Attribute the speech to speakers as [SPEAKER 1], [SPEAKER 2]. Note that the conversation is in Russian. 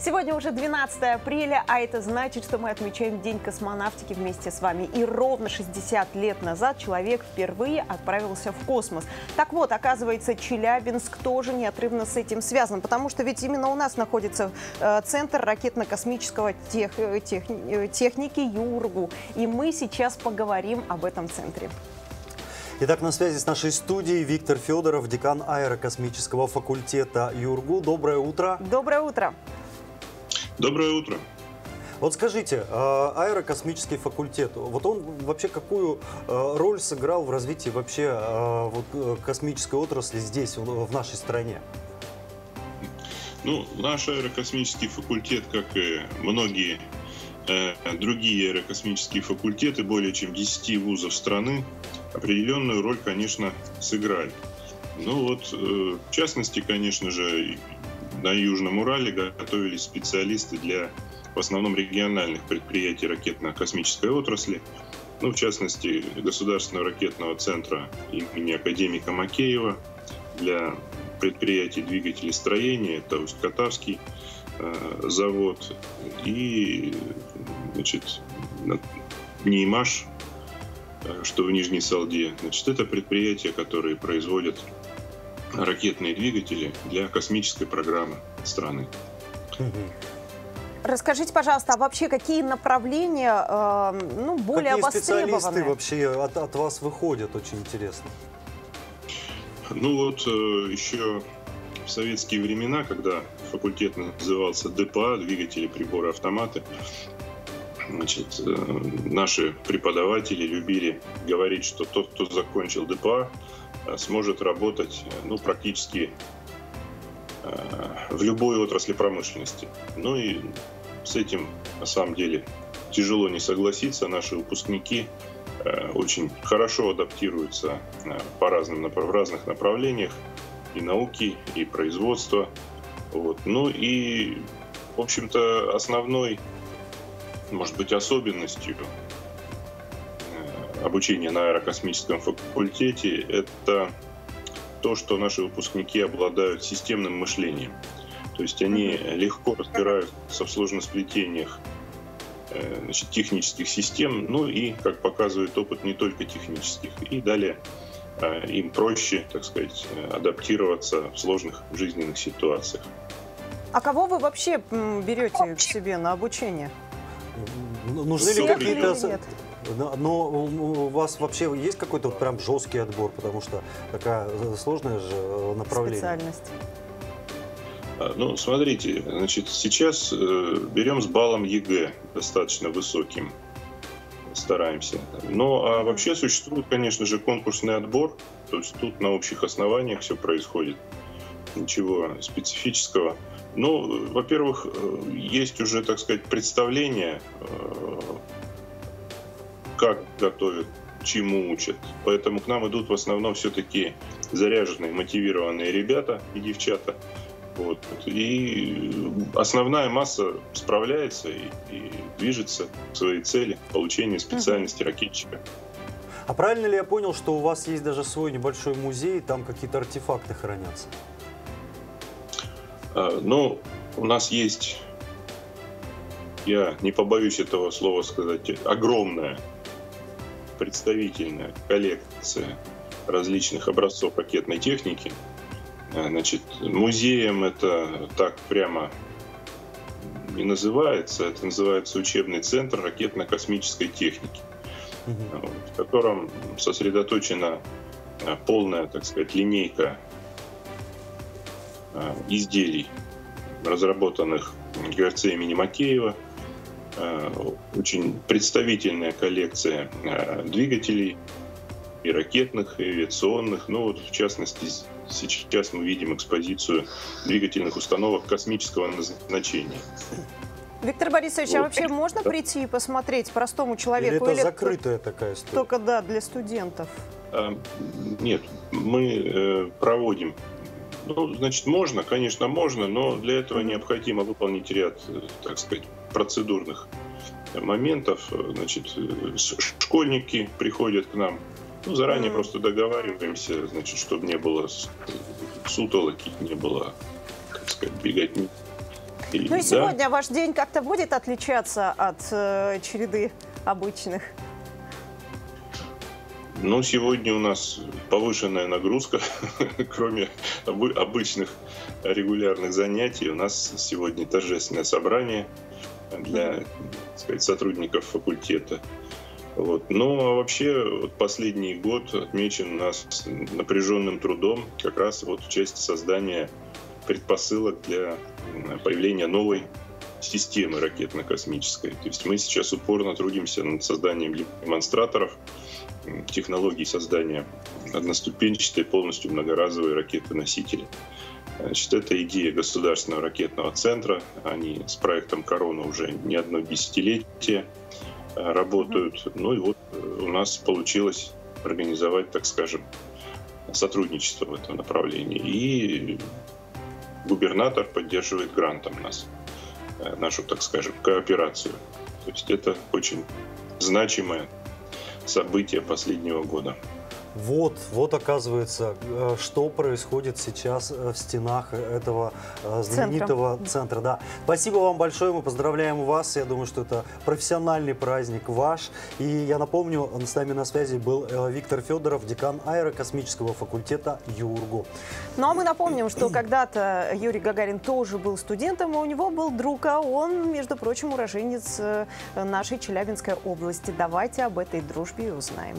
[SPEAKER 1] Сегодня уже 12 апреля, а это значит, что мы отмечаем День космонавтики вместе с вами. И ровно 60 лет назад человек впервые отправился в космос. Так вот, оказывается, Челябинск тоже неотрывно с этим связан, потому что ведь именно у нас находится э, Центр ракетно-космического тех, э, тех, э, техники ЮРГУ. И мы сейчас поговорим об этом центре.
[SPEAKER 2] Итак, на связи с нашей студией Виктор Федоров, декан аэрокосмического факультета ЮРГУ. Доброе утро.
[SPEAKER 1] Доброе утро.
[SPEAKER 3] Доброе утро.
[SPEAKER 2] Вот скажите, а, аэрокосмический факультет, вот он вообще какую а, роль сыграл в развитии вообще а, вот, э, космической отрасли здесь, в нашей стране?
[SPEAKER 3] Ну, наш аэрокосмический факультет, как и многие э, другие аэрокосмические факультеты, более чем 10 вузов страны, определенную роль, конечно, сыграли. Ну вот, э, в частности, конечно же, на Южном Урале готовились специалисты для в основном региональных предприятий ракетно-космической отрасли, ну, в частности, Государственного ракетного центра имени академика Макеева для предприятий двигателей строения, это Усть-Катавский э, завод и значит, НИИМАШ, э, что в Нижней Салде. Значит, это предприятия, которые производят ракетные двигатели для космической программы страны.
[SPEAKER 1] Расскажите, пожалуйста, а вообще какие направления э, ну, более
[SPEAKER 2] какие
[SPEAKER 1] востребованы?
[SPEAKER 2] специалисты вообще от, от вас выходят, очень интересно.
[SPEAKER 3] Ну вот э, еще в советские времена, когда факультет назывался ДПА, двигатели, приборы, автоматы, значит, э, наши преподаватели любили говорить, что тот, кто закончил ДПА, Э, сможет работать ну, практически э, в любой отрасли промышленности. Ну и с этим на самом деле тяжело не согласиться. Наши выпускники э, очень хорошо адаптируются по разным, в разных направлениях и науки, и производства. Вот. Ну и, в общем-то, основной, может быть, особенностью обучения на аэрокосмическом факультете, это то, что наши выпускники обладают системным мышлением. То есть они легко разбираются в сложносплетениях э, значит, технических систем, ну и, как показывает опыт, не только технических. И далее э, им проще, так сказать, адаптироваться в сложных жизненных ситуациях.
[SPEAKER 1] А кого вы вообще берете к себе на обучение?
[SPEAKER 2] Нужны ли какие-то но у вас вообще есть какой-то вот прям жесткий отбор, потому что такая сложная же э, направление.
[SPEAKER 1] Специальность.
[SPEAKER 3] А, ну, смотрите, значит, сейчас э, берем с баллом ЕГЭ достаточно высоким, стараемся. Ну, а вообще существует, конечно же, конкурсный отбор, то есть тут на общих основаниях все происходит, ничего специфического. Ну, во-первых, э, есть уже, так сказать, представление э, как готовят, чему учат. Поэтому к нам идут в основном все-таки заряженные, мотивированные ребята и девчата. Вот. И основная масса справляется и, и движется к своей цели получения специальности ракетчика.
[SPEAKER 2] А правильно ли я понял, что у вас есть даже свой небольшой музей, там какие-то артефакты хранятся?
[SPEAKER 3] А, ну, у нас есть, я не побоюсь этого слова сказать, огромная представительная коллекция различных образцов ракетной техники. Э, значит, музеем это так прямо не называется, это называется учебный центр ракетно-космической техники, в котором сосредоточена э, полная, так сказать, линейка изделий, разработанных ГРЦ имени Макеева – Э, очень представительная коллекция э, двигателей и ракетных, и авиационных. Ну вот, в частности, сейчас мы видим экспозицию двигательных установок космического назначения.
[SPEAKER 1] Виктор Борисович, а вот. а вообще можно прийти и посмотреть простому человеку?
[SPEAKER 2] Или это или закрытая такая история?
[SPEAKER 1] Только, да, для студентов.
[SPEAKER 3] А, нет, мы э, проводим ну, значит, можно, конечно, можно, но для этого необходимо выполнить ряд, так сказать, процедурных моментов. Значит, школьники приходят к нам, ну, заранее mm. просто договариваемся, значит, чтобы не было сутолоки, не было, так сказать, беготни.
[SPEAKER 1] Ну и
[SPEAKER 3] да,
[SPEAKER 1] сегодня ваш день как-то будет отличаться от э, череды обычных?
[SPEAKER 3] Ну, сегодня у нас повышенная нагрузка, кроме обы- обычных регулярных занятий. У нас сегодня торжественное собрание для так сказать, сотрудников факультета. Вот. Но а вообще вот последний год отмечен у нас напряженным трудом как раз вот в части создания предпосылок для появления новой системы ракетно-космической. То есть мы сейчас упорно трудимся над созданием демонстраторов, технологий создания одноступенчатой, полностью многоразовой ракеты-носители. Значит, это идея государственного ракетного центра. Они с проектом «Корона» уже не одно десятилетие э, работают. Ну и вот э, у нас получилось организовать, так скажем, сотрудничество в этом направлении. И губернатор поддерживает грантом нас, нашу, так скажем, кооперацию. То есть это очень значимое событие последнего года.
[SPEAKER 2] Вот, вот оказывается, э, что происходит сейчас э, в стенах этого э, знаменитого центра. Да. Спасибо вам большое, мы поздравляем вас. Я думаю, что это профессиональный праздник ваш. И я напомню, с нами на связи был Виктор Федоров, декан аэрокосмического факультета ЮРГУ.
[SPEAKER 1] Ну а мы напомним, что когда-то Юрий Гагарин тоже был студентом, и у него был друг, а он, между прочим, уроженец нашей Челябинской области. Давайте об этой дружбе и узнаем.